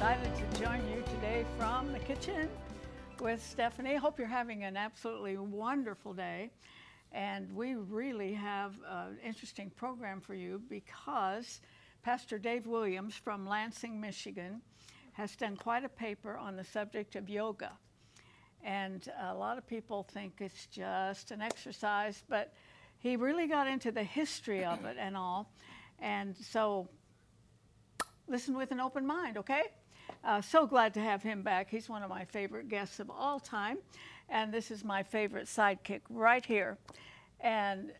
Decided to join you today from the kitchen with Stephanie. Hope you're having an absolutely wonderful day. And we really have an interesting program for you because Pastor Dave Williams from Lansing, Michigan, has done quite a paper on the subject of yoga. And a lot of people think it's just an exercise, but he really got into the history of it and all. And so listen with an open mind, okay? Uh, so glad to have him back. He's one of my favorite guests of all time. And this is my favorite sidekick right here. And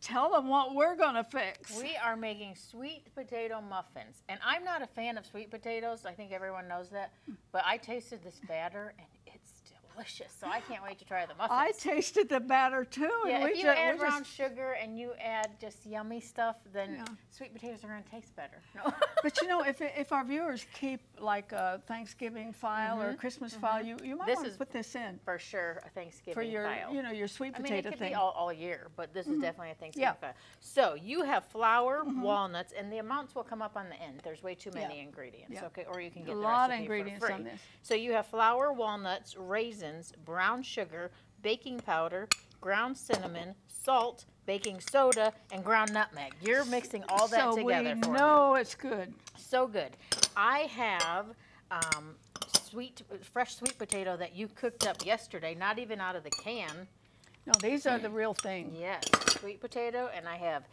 tell them what we're going to fix. We are making sweet potato muffins. And I'm not a fan of sweet potatoes. I think everyone knows that. But I tasted this batter and delicious. So I can't wait to try the muffins. I tasted the batter too. yeah, and if we you ju- add brown just- sugar and you add just yummy stuff, then Yeah. sweet potatoes are going to taste better. No. but you know, if, if our viewers keep like a Thanksgiving file or a Christmas file, you, you might Mm-hmm. This want to put this in For sure, a Thanksgiving for your, file. you know, your sweet potato thing. I mean, it could thing. be all, all year, but this is definitely a Thanksgiving Yeah. Mm-hmm. file. So you have flour, walnuts, and the amounts will come up on the end. There's way too many Yeah. ingredients, Yeah. okay? Or you can A get the lot of ingredients on this. So you have flour, walnuts, raisins, brown sugar, baking powder, ground cinnamon, salt, baking soda, and ground nutmeg. You're mixing all that so together we for me know it's good. so good. I have um, sweet, fresh sweet potato that you cooked up yesterday, not even out of the can. No, these are the real thing. Yes, sweet potato, and I have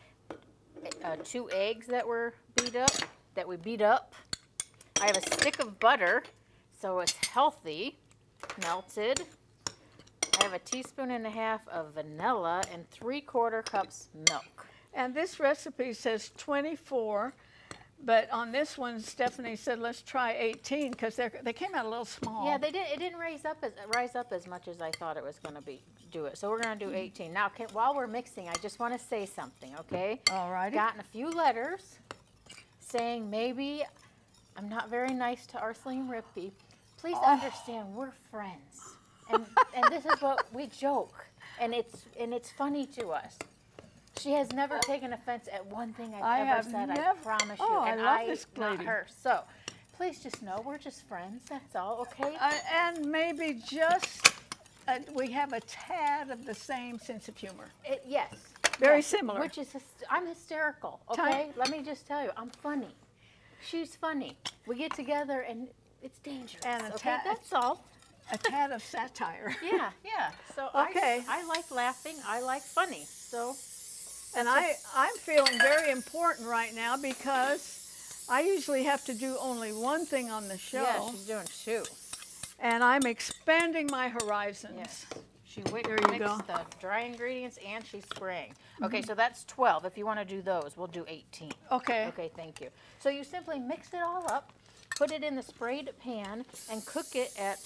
uh, two eggs that were beat up, that we beat up. I have a stick of butter, so it's healthy, melted. I have a teaspoon and a half of vanilla and three quarter cups milk. And this recipe says 24, but on this one, Stephanie said, let's try 18 because they came out a little small. Yeah, they did. It didn't raise up as rise up as much as I thought it was going to be. Do it. So we're going to do 18. Now, can, while we're mixing, I just want to say something, okay? All righty. Gotten a few letters saying maybe I'm not very nice to Arthelene Rippy. Please Oh. understand, we're friends, and and this is what we joke, and it's and it's funny to us. She has never taken offense at one thing I've I ever said. I promise you, Oh, I and love this not her. So, please just know we're just friends. That's all, okay? Uh, and maybe just, uh, we have a tad of the same sense of humor. It, yes. Very yes, similar. Which is, I'm hysterical, Time- okay? Let me just tell you, I'm funny. She's funny. We get together and it's dangerous. And a okay, that's all. A tad of satire. Yeah, yeah. So Okay. I, I like laughing. I like funny. So And I, I'm feeling very important right now because I usually have to do only one thing on the show. yeah, she's doing two. and I'm expanding my horizons. Yes. She wi- There you mixed the dry ingredients and she's spraying. Okay, so that's 12. If you want to do those, we'll do 18. Okay. Okay, thank you. So you simply mix it all up, put it in the sprayed pan, and cook it at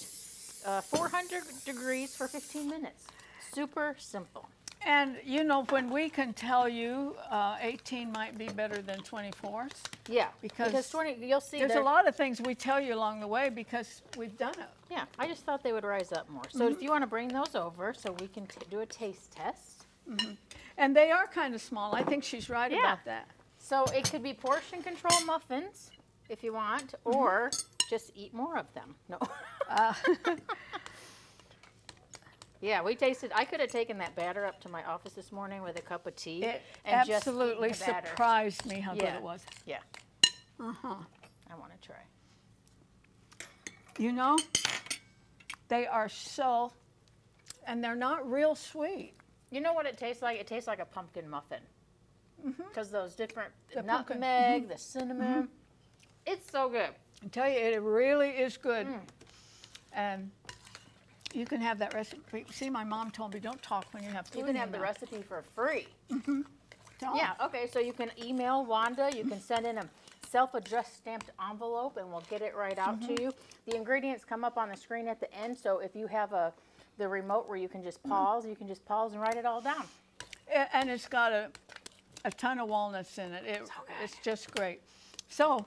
uh, 400 degrees for 15 minutes. Super simple. And you know, when we can tell you uh, 18 might be better than 24, Yeah, Because 20, you'll see there's a lot of things we tell you along the way because we've done it. Yeah, I just thought they would rise up more. So if you want to bring those over so we can t- do a taste test. Mm -hmm. And they are kind of small. I think she's right Yeah. about that. So it could be portion control muffins if you want, or just eat more of them. No. Uh, yeah, we tasted. I could have taken that batter up to my office this morning with a cup of tea it and absolutely batter. surprised me how good it was. Yeah, Uh-huh. I want to try. You know, they are so, and they're not real sweet. You know what it tastes like? It tastes like a pumpkin muffin. Because those different The nutmeg, the cinnamon. It's so good. I tell you, it really is good. Mm. And you can have that recipe. See, my mom told me don't talk when you have food. You can have the mouth. recipe for free. Mm-hmm. Tell 'em. Yeah, okay, so you can email Wanda, you can send in a self-addressed stamped envelope and we'll get it right out to mm-hmm. you. The ingredients come up on the screen at the end, so if you have a, the remote where you can just mm. pause, you can just pause and write it all down. And it's got a, a ton of walnuts in it. it it's just great. So,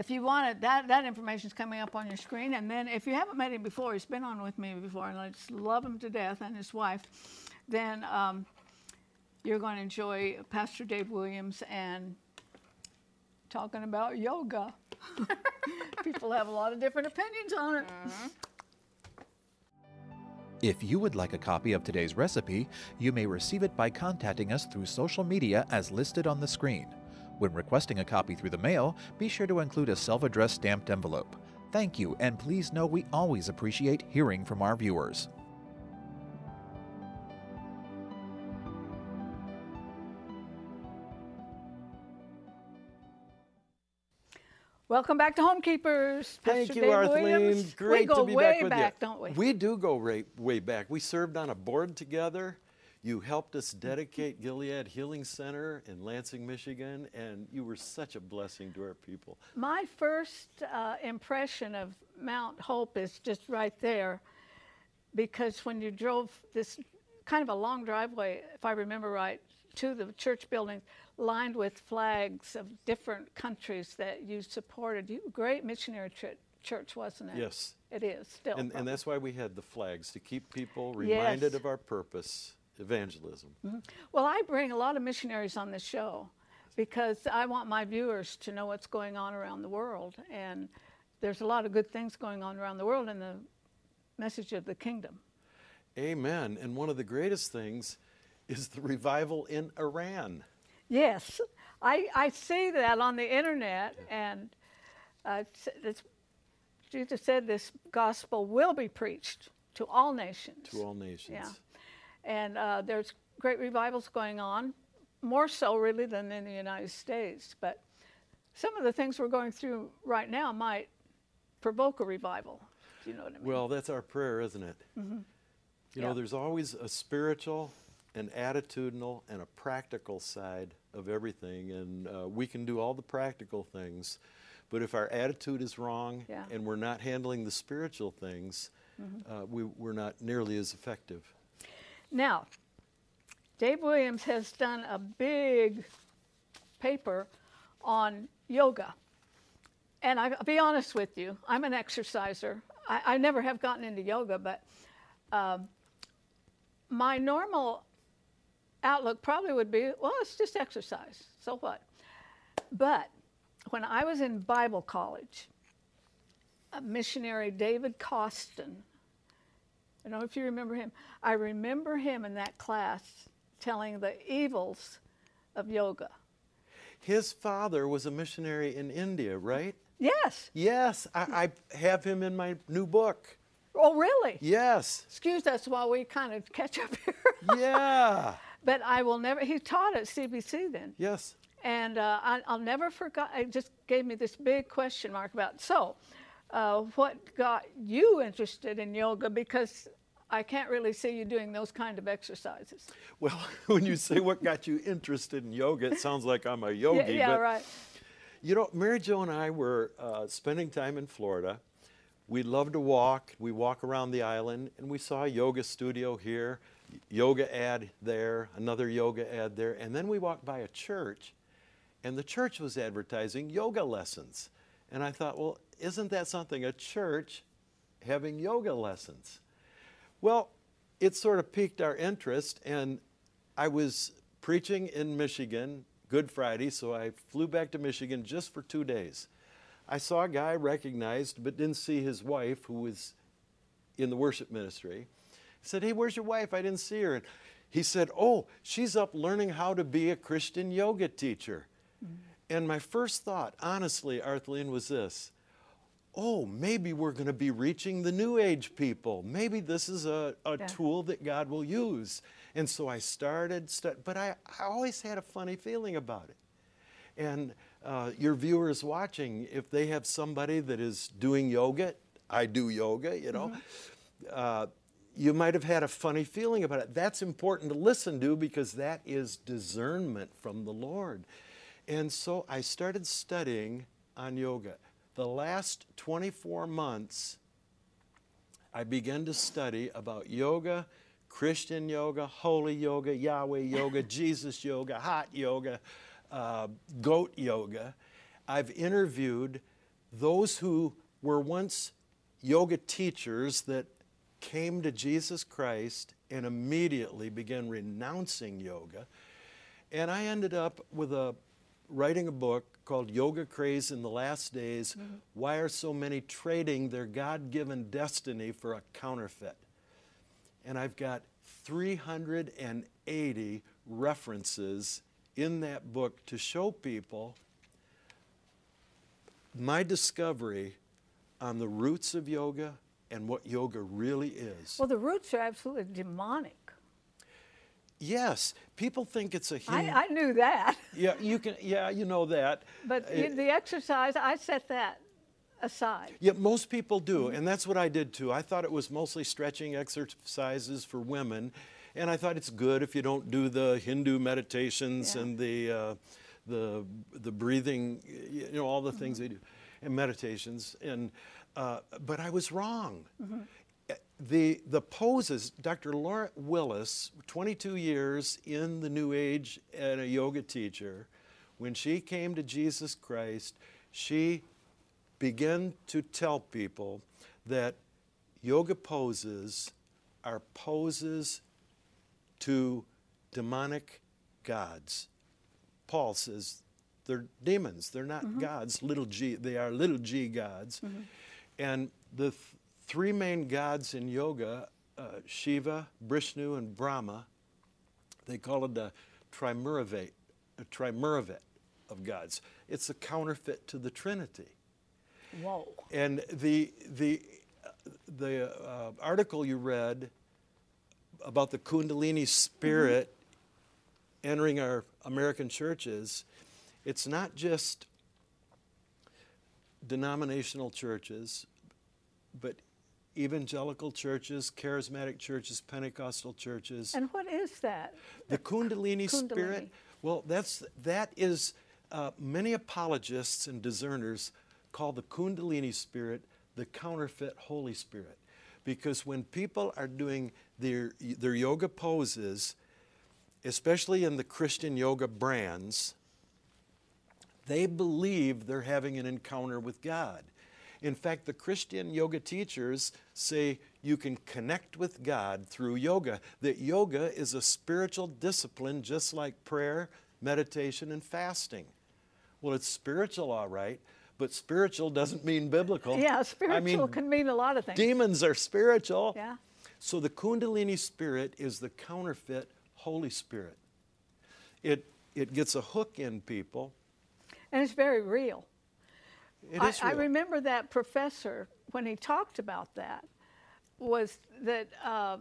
if you want it, that, that information is coming up on your screen. And then if you haven't met him before, he's been on with me before, and I just love him to death and his wife, then um, you're going to enjoy Pastor Dave Williams and talking about yoga. People have a lot of different opinions on it. If you would like a copy of today's recipe, you may receive it by contacting us through social media as listed on the screen. When requesting a copy through the mail, be sure to include a self addressed stamped envelope. Thank you, and please know we always appreciate hearing from our viewers. Welcome back to Homekeepers. Thank Pastor you, Dave Arthelene. Williams. Great we go to be way back with back, you. don't we? We do go way, way back. We served on a board together. You helped us dedicate Gilead Healing Center in Lansing, Michigan, and you were such a blessing to our people. My first uh, impression of Mount Hope is just right there because when you drove this kind of a long driveway, if I remember right, to the church building lined with flags of different countries that you supported. You great missionary ch- church, wasn't it? Yes. It is still. And, and that's why we had the flags to keep people reminded Yes. of our purpose evangelism. Well, I bring a lot of missionaries on this show because I want my viewers to know what's going on around the world. And there's a lot of good things going on around the world in the message of the kingdom. Amen. And one of the greatest things is the revival in Iran. Yes, I, I see that on the internet, and uh, Jesus said this gospel will be preached to all nations. To all nations. Yeah. And uh, there's great revivals going on, more so really than in the United States. But some of the things we're going through right now might provoke a revival. Do you know what I mean? Well, that's our prayer, isn't it? You Yeah. know, there's always a spiritual, an attitudinal, and a practical side of everything. And uh, we can do all the practical things. But if our attitude is wrong Yeah. and we're not handling the spiritual things, uh, we, we're not nearly as effective. Now, Dave Williams has done a big paper on yoga. And I, I'll be honest with you, I'm an exerciser. I, I never have gotten into yoga, but um, my normal outlook probably would be well, it's just exercise. So what? But when I was in Bible college, a missionary, David Costin, I don't know if you remember him. I remember him in that class telling the evils of yoga. His father was a missionary in India, right? Yes. Yes, I, I have him in my new book. Oh, really? Yes. Excuse us while we kind of catch up here. Yeah. but I will never, he taught at CBC then. Yes. And uh, I, I'll never forget, it just gave me this big question mark about, so uh, what got you interested in yoga? Because I can't really see you doing those kind of exercises. Well, when you say what got you interested in yoga, it sounds like I'm a yogi. yeah, yeah but right. You know, Mary Jo and I were uh, spending time in Florida. We love to walk. We walk around the island, and we saw a yoga studio here, yoga ad there, another yoga ad there, and then we walked by a church, and the church was advertising yoga lessons. And I thought, well, isn't that something? A church having yoga lessons. Well, it sort of piqued our interest, and I was preaching in Michigan Good Friday, so I flew back to Michigan just for two days. I saw a guy I recognized, but didn't see his wife, who was in the worship ministry. I said, Hey, where's your wife? I didn't see her. And he said, Oh, she's up learning how to be a Christian yoga teacher. Mm. And my first thought, honestly, Arthelene, was this oh, maybe we're going to be reaching the new age people. Maybe this is a, a Yeah. tool that God will use. And so I started, stu- but I, I always had a funny feeling about it. And uh, your viewers watching, if they have somebody that is doing yoga, I do yoga, you know, uh, you might have had a funny feeling about it. That's important to listen to because that is discernment from the Lord. And so I started studying on yoga. The last 24 months, I began to study about yoga, Christian yoga, holy yoga, Yahweh yoga, Jesus yoga, hot yoga, uh, goat yoga. I've interviewed those who were once yoga teachers that came to Jesus Christ and immediately began renouncing yoga. And I ended up with a writing a book called Yoga Craze in the Last Days mm-hmm. Why Are So Many Trading Their God Given Destiny for a Counterfeit? And I've got 380 references in that book to show people my discovery on the roots of yoga and what yoga really is. Well, the roots are absolutely demonic. Yes, people think it's a I, human. I knew that. yeah, you can. Yeah, you know that. But Uh, the exercise, I set that aside. Yeah, most people do, and that's what I did too. I thought it was mostly stretching exercises for women, and I thought it's good if you don't do the Hindu meditations Yeah. and the uh, the the breathing, you know, all the things they do, and meditations. And uh, but I was wrong. Uh, The the poses, Dr. Laura Willis, 22 years in the New Age and a yoga teacher, when she came to Jesus Christ, she began to tell people that yoga poses are poses to demonic gods. Paul says they're demons, they're not mm-hmm. gods, little g, they are little g gods. Mm-hmm. And the th- three main gods in yoga, uh, Shiva, Vishnu, and Brahma, they call it a triumvirate, a triumvirate of gods. It's a counterfeit to the Trinity. Whoa. And the the the uh, article you read about the Kundalini spirit entering our American churches, it's not just denominational churches, but evangelical churches, charismatic churches, Pentecostal churches. And what is that? The Kundalini, spirit, well, that's that is uh, many apologists and discerners call the Kundalini spirit the counterfeit Holy Spirit, because when people are doing their their yoga poses, especially in the Christian yoga brands, they believe they're having an encounter with God. In fact, the Christian yoga teachers say you can connect with God through yoga, that yoga is a spiritual discipline just like prayer, meditation, and fasting. Well, it's spiritual, all right, but spiritual doesn't mean biblical. Yeah, spiritual I mean, can mean a lot of things. demons are spiritual. Yeah. So the Kundalini spirit is the counterfeit Holy Spirit. It, it gets a hook in people. And it's very real. It I, is I remember that professor, when he talked about that, was that uh,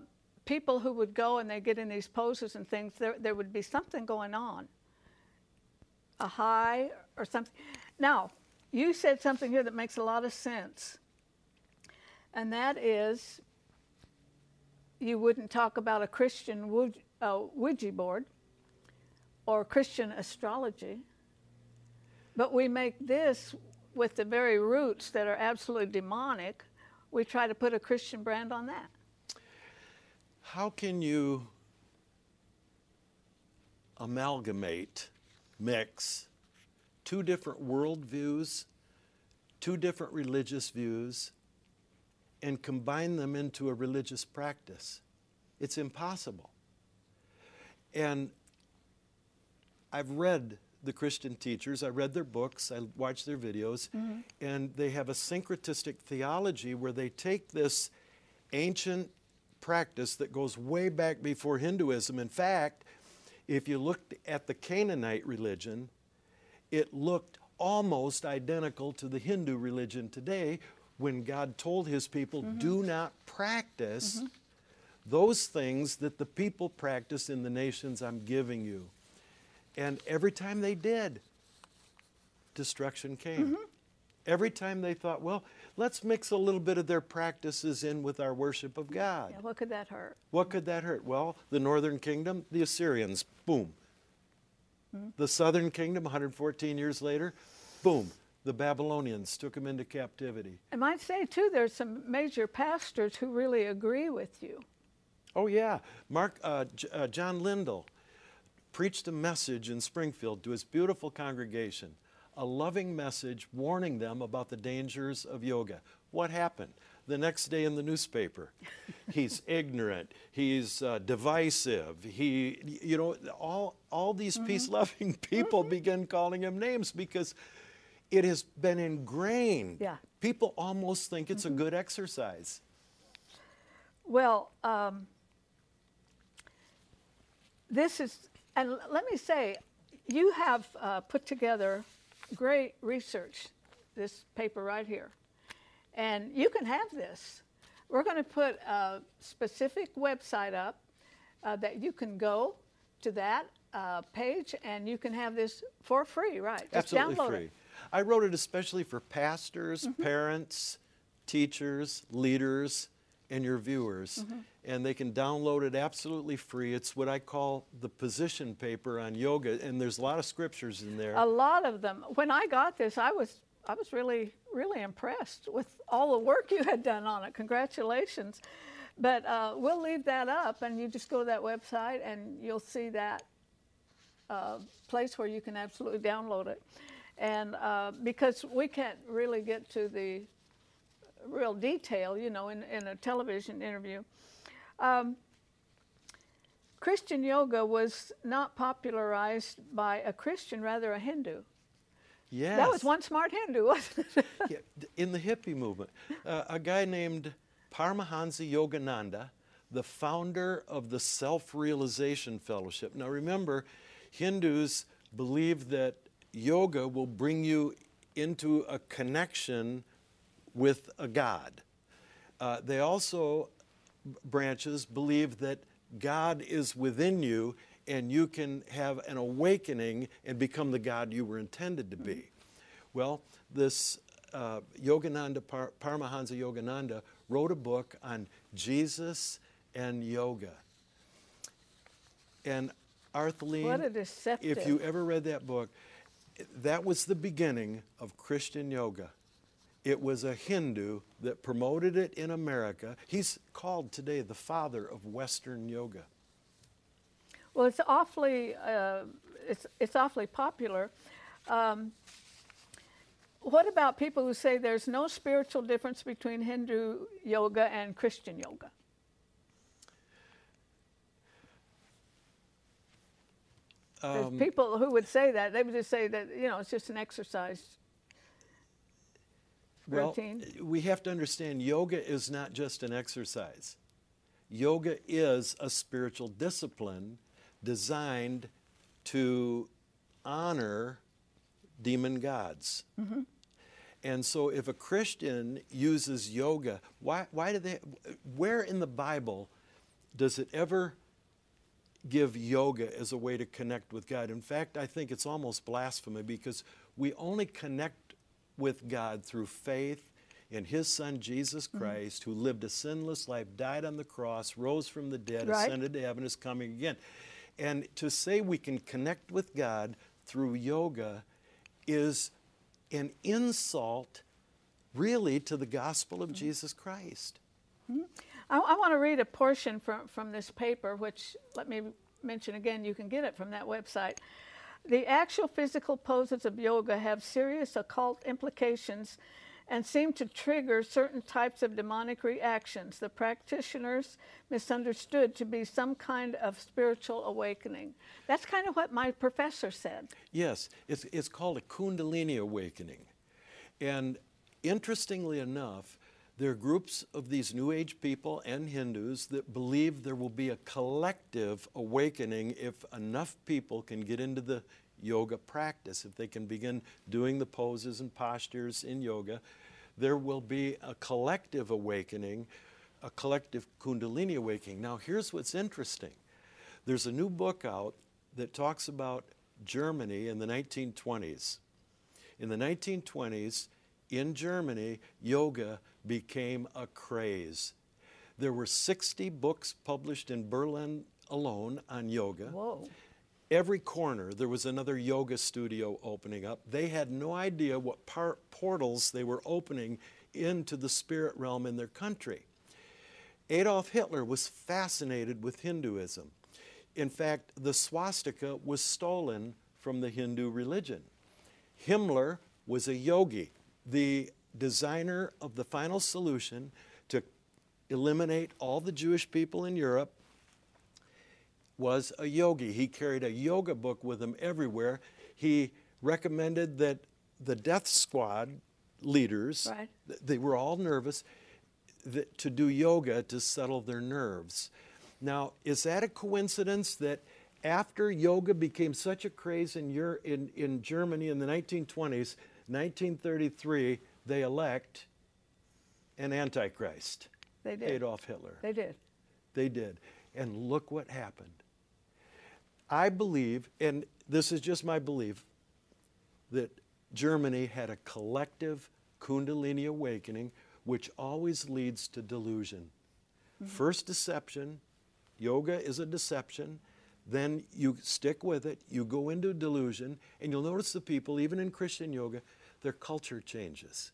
people who would go and they get in these poses and things, there, there would be something going on, a high or something. Now, you said something here that makes a lot of sense, and that is you wouldn't talk about a Christian Ouija, uh, Ouija board or Christian astrology. But we make this with the very roots that are absolutely demonic. We try to put a Christian brand on that. How can you amalgamate, mix two different worldviews, two different religious views, and combine them into a religious practice? It's impossible. And I've read the Christian teachers, I read their books, I watched their videos, mm-hmm. and they have a syncretistic theology where they take this ancient practice that goes way back before Hinduism. In fact, if you looked at the Canaanite religion, it looked almost identical to the Hindu religion today when God told his people, mm-hmm. do not practice mm-hmm. those things that the people practice in the nations I'm giving you. And every time they did, destruction came. Every time they thought, well, let's mix a little bit of their practices in with our worship of God. Yeah, what could that hurt? What could that hurt? Well, the northern kingdom, the Assyrians, boom. The southern kingdom, 114 years later, boom. The Babylonians took them into captivity. I might say, too, there's some major pastors who really agree with you. Oh, yeah. Mark, uh, J- uh, John Lindell preached a message in Springfield to his beautiful congregation, a loving message warning them about the dangers of yoga. What happened? the next day in the newspaper. he's ignorant. He's uh, divisive. He, you know, all all these Mm-hmm. peace-loving people begin calling him names because it has been ingrained. Yeah. Mm-hmm. People almost think it's a good exercise. Well, um, this is, and let me say, you have uh, put together great research, this paper right here. And you can have this. We're going to put a specific website up uh, that you can go to that uh, page and you can have this for free, right? Just Absolutely download free. it. I wrote it especially for pastors, parents, teachers, leaders, and your viewers. Mm-hmm. And they can download it absolutely free. It's what I call the position paper on yoga, and there's a lot of scriptures in there. A lot of them. When I got this, I was I was really really impressed with all the work you had done on it. Congratulations! But uh, we'll leave that up, and you just go to that website, and you'll see that uh, place where you can absolutely download it. And uh, because we can't really get to the real detail, you know, in, in a television interview. Um, Christian yoga was not popularized by a Christian, rather a Hindu. yes. That was one smart Hindu, wasn't it? Yeah, in the hippie movement. Uh, a guy named Paramahansa Yogananda, the founder of the Self Realization Fellowship. Now remember, Hindus believe that yoga will bring you into a connection with a God. Uh, they also, branches, believe that God is within you and you can have an awakening and become the God you were intended to be. Well, this uh, Yogananda, Par- Paramahansa Yogananda, wrote a book on Jesus and yoga. And Arthelene, What a deceptive. if you ever read that book, that was the beginning of Christian yoga. It was a Hindu that promoted it in America. He's called today the father of Western yoga. Well, it's awfully, uh, it's, it's awfully popular. Um, what about people who say there's no spiritual difference between Hindu yoga and Christian yoga? There's Um, people who would say that. They would just say that, you know, it's just an exercise Well, routine. we have to understand yoga is not just an exercise. Yoga is a spiritual discipline designed to honor demon gods. Mm-hmm. And so if a Christian uses yoga, why, why do they, where in the Bible does it ever give yoga as a way to connect with God. In fact, I think it's almost blasphemy because we only connect with God through faith in His Son Jesus Mm-hmm. Christ, who lived a sinless life, died on the cross, rose from the dead, Right. ascended to heaven, is coming again. And to say we can connect with God through yoga is an insult, really, to the gospel Mm-hmm. of Jesus Christ. I, I want to read a portion from, from this paper, which let me mention again, you can get it from that website. The actual physical poses of yoga have serious occult implications and seem to trigger certain types of demonic reactions. The practitioners misunderstood to be some kind of spiritual awakening. That's kind of what my professor said. Yes, it's, it's called a Kundalini awakening. And interestingly enough, there are groups of these New Age people and Hindus that believe there will be a collective awakening if enough people can get into the yoga practice, if they can begin doing the poses and postures in yoga, there will be a collective awakening, a collective Kundalini awakening. Now, here's what's interesting there's a new book out that talks about Germany in the 1920s. In the 1920s, in Germany, yoga became a craze. There were 60 books published in Berlin alone on yoga. Whoa. Every corner, there was another yoga studio opening up. They had no idea what par- portals they were opening into the spirit realm in their country. Adolf Hitler was fascinated with Hinduism. In fact, the swastika was stolen from the Hindu religion. Himmler was a yogi. The designer of the final solution to eliminate all the Jewish people in Europe, was a yogi. He carried a yoga book with him everywhere. He recommended that the death squad leaders, right. they were all nervous, that, to do yoga to settle their nerves. Now, is that a coincidence that after yoga became such a craze in, Eur- in, in Germany in the 1920s, 1933, they elect an antichrist, They did. Adolf Hitler. They did. They did. And look what happened. I believe, and this is just my belief, that Germany had a collective Kundalini awakening, which always leads to delusion. Mm-hmm. First, deception. Yoga is a deception. Then you stick with it, you go into delusion, and you'll notice the people, even in Christian yoga, their culture changes.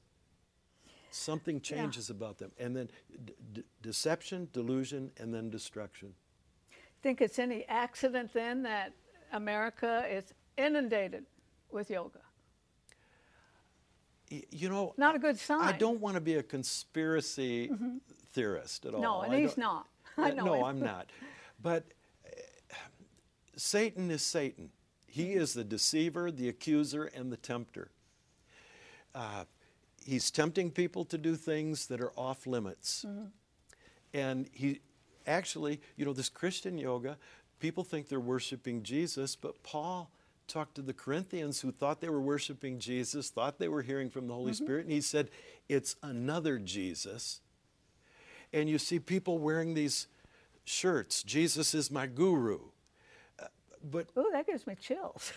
Something changes about them. And then d- d- deception, delusion, and then destruction. Think it's any accident then that America is inundated with yoga? You know, Not a good sign. I don't want to be a conspiracy theorist at all. No, and I he's not. I Uh, know no. I'm not. But uh, Satan is Satan. He is the deceiver, the accuser, and the tempter. Uh, he's tempting people to do things that are off limits. Mm-hmm. And he actually, you know, this Christian yoga, people think they're worshiping Jesus, but Paul talked to the Corinthians who thought they were worshiping Jesus, thought they were hearing from the Holy Mm-hmm. Spirit, and he said, It's another Jesus. And you see people wearing these shirts Jesus is my guru. Uh, But Ooh, that gives me chills.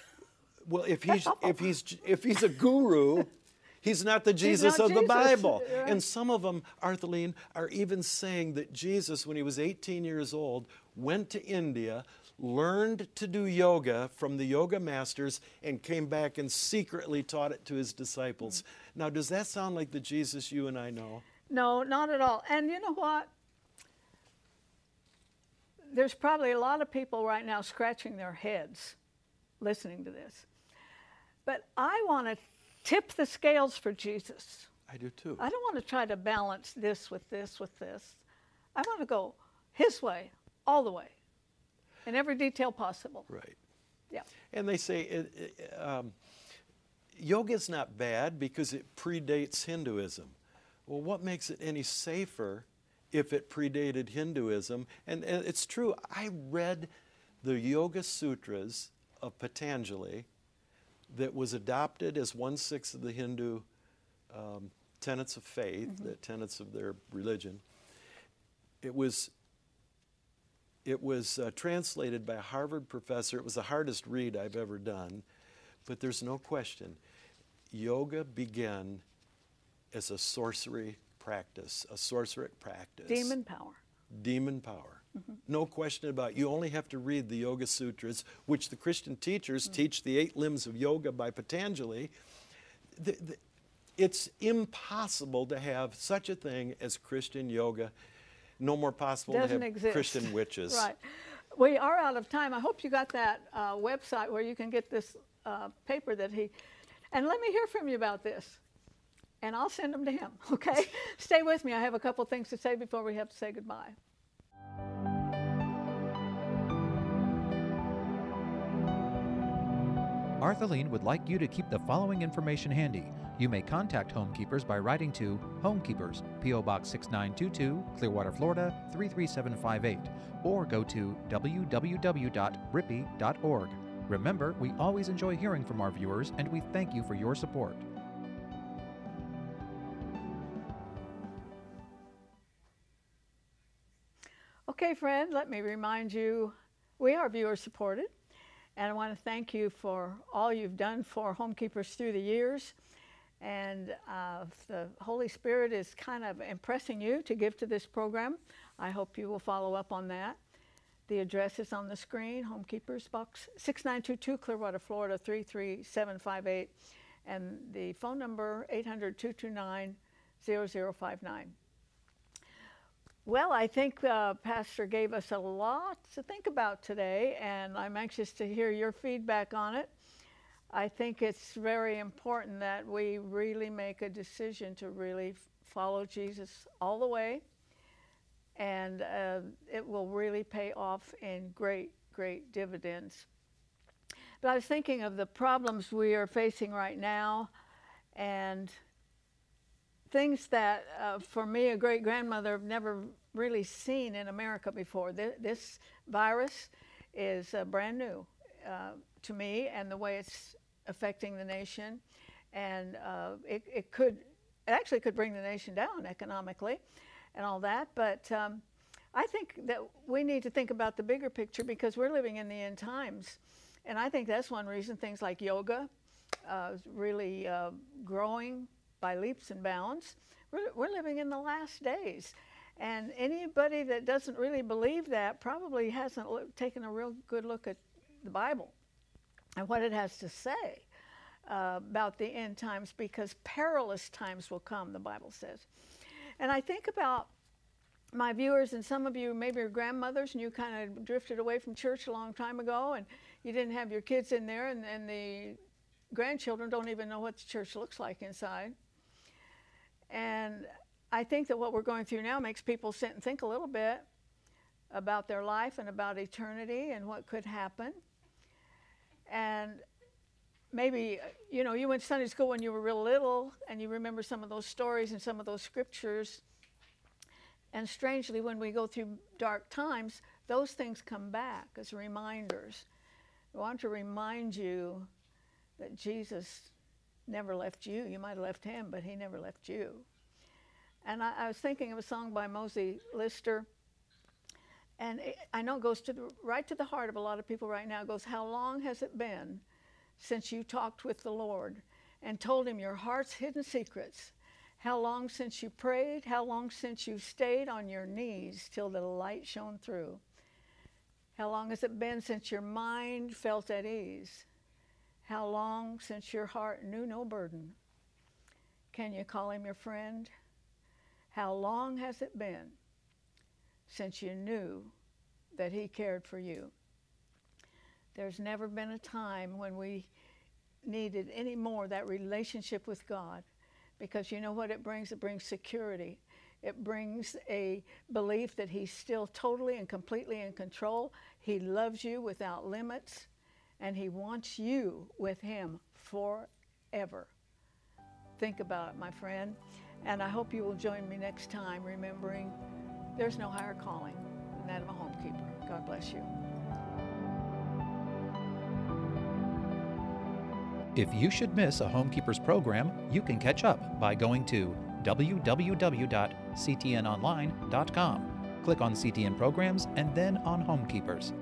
well, if he's if he's if he's a guru, he's not the Jesus not of the Bible. right. And some of them, Arthelene, are even saying that Jesus, when he was 18 years old, went to India, learned to do yoga from the yoga masters, and came back and secretly taught it to his disciples. Now, does that sound like the Jesus you and I know? No, not at all. And you know what? There's probably a lot of people right now scratching their heads listening to this. But I want to tip the scales for Jesus. I do too. I don't want to try to balance this with this with this. I want to go his way, all the way, in every detail possible. Right. Yeah. And they say it, it, um, yoga is not bad because it predates Hinduism. Well, what makes it any safer if it predated Hinduism? And, and it's true. I read the Yoga Sutras of Patanjali that was adopted as one sixth of the Hindu um, tenets of faith, the tenets of their religion. It was it was uh, translated by a Harvard professor. It was the hardest read I've ever done, but there's no question. Yoga began as a sorcery practice, a sorceric practice. Demon power. Demon power. No question about it. You only have to read the Yoga Sutras, which the Christian teachers teach the eight limbs of yoga by Patanjali. The- the- it's impossible to have such a thing as Christian yoga. No more possible to Doesn't have exist. Christian witches. Right. We are out of time. I hope you got that uh, website where you can get this uh, paper that he. And let me hear from you about this. And I'll send them to him, okay? Stay with me. I have a couple things to say before we have to say goodbye. Arthelene would like you to keep the following information handy. You may contact Homekeepers by writing to Homekeepers, P.O. Box 6922, Clearwater, Florida 33758, or go to www.rippy.org. Remember, we always enjoy hearing from our viewers and we thank you for your support. Okay, friend, let me remind you we are viewer supported. And I want to thank you for all you've done for Homekeepers through the years. And uh, if the Holy Spirit is kind of impressing you to give to this program, I hope you will follow up on that. The address is on the screen Homekeepers Box 6922, Clearwater, Florida 33758. And the phone number 800 229 0059. Well, I think uh, Pastor gave us a lot to think about today, and I'm anxious to hear your feedback on it. I think it's very important that we really make a decision to really follow Jesus all the way, and uh, it will really pay off in great, great dividends. But I was thinking of the problems we are facing right now and things that, uh, for me, a great grandmother, have never really seen in America before. This, this virus is uh, brand new uh, to me, and the way it's affecting the nation, and uh, it, it could it actually could bring the nation down economically, and all that. But um, I think that we need to think about the bigger picture because we're living in the end times, and I think that's one reason things like yoga uh, is really uh, growing by leaps and bounds. We're, we're living in the last days. And anybody that doesn't really believe that probably hasn't look, taken a real good look at the Bible and what it has to say uh, about the end times because perilous times will come, the Bible says. And I think about my viewers, and some of you maybe are grandmothers and you kind of drifted away from church a long time ago and you didn't have your kids in there, and, and the grandchildren don't even know what the church looks like inside. And I think that what we're going through now makes people sit and think a little bit about their life and about eternity and what could happen. And maybe, you know, you went to Sunday school when you were real little and you remember some of those stories and some of those scriptures. And strangely, when we go through dark times, those things come back as reminders. I want to remind you that Jesus never left you. You might have left him, but he never left you. And I, I was thinking of a song by Mosie Lister, and it, I know it goes to the, right to the heart of a lot of people right now. It goes, How long has it been since you talked with the Lord and told him your heart's hidden secrets? How long since you prayed? How long since you stayed on your knees till the light shone through? How long has it been since your mind felt at ease? How long since your heart knew no burden? Can you call him your friend? How long has it been since you knew that he cared for you? There's never been a time when we needed any more that relationship with God because you know what it brings? It brings security. It brings a belief that He's still totally and completely in control. He loves you without limits and He wants you with Him forever. Think about it, my friend. And I hope you will join me next time, remembering there's no higher calling than that of a homekeeper. God bless you. If you should miss a Homekeepers program, you can catch up by going to www.ctnonline.com. Click on CTN Programs and then on Homekeepers.